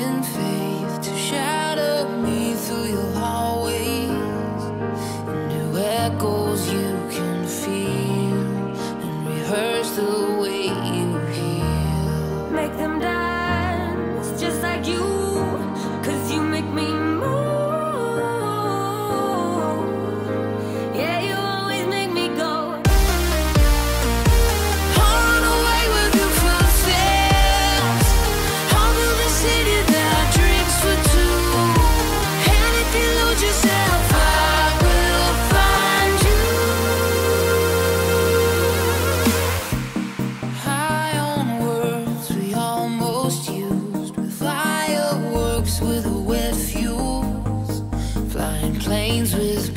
in faith to shadow me through your hallways and new echoes you can feel and rehearse the planes with